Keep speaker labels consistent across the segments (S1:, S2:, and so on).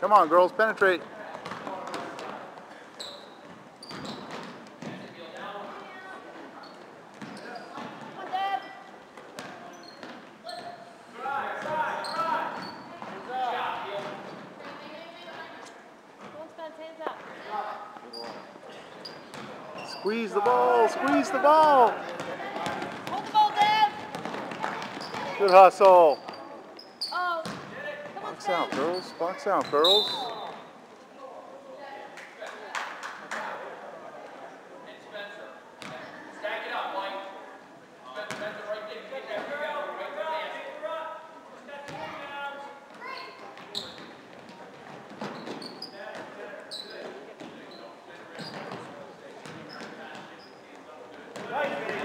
S1: Come on, girls, penetrate. Squeeze the ball, squeeze the ball.
S2: Hold the ball, Dad.
S1: Good hustle. Box out, girls. Box out, girls.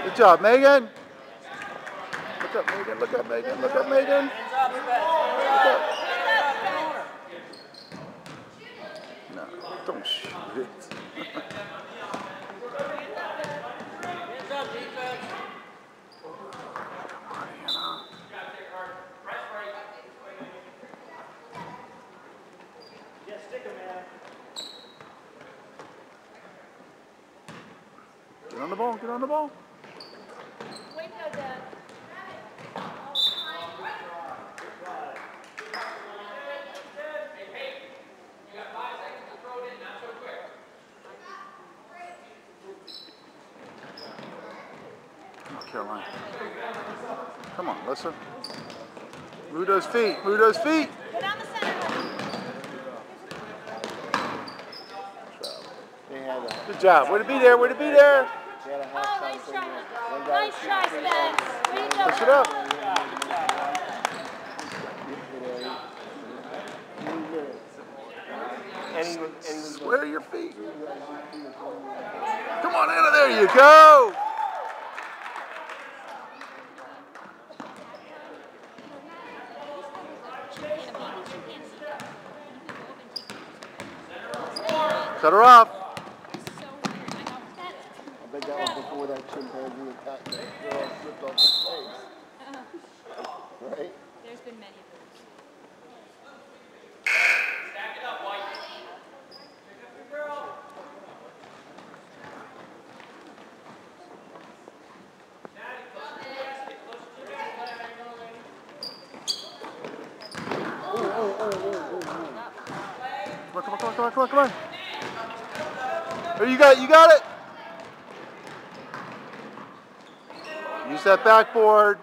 S1: Good job, Megan. Look up, Megan. Look up, Megan. Look up, Megan. Look up. Get on the ball. Get on the ball. Come on, Caroline. Come on, listen. Move those feet. Move those feet.
S2: Go down the center.
S3: They had a,
S1: Good job. Way to be there. Way to be there.
S3: they had a
S2: Oh, nice try.
S3: thing. One guy
S2: Nice try, Spence. Way to go.
S1: Push it up.
S3: And he and
S1: Square your feet. Come on, Anna. There you go. Cut her off.
S3: I bet that was before that chimpanzee attacked that girl off face.
S1: Come on, come on, come on, come on, come on, come on. Oh, you got it, you got it. Use that backboard.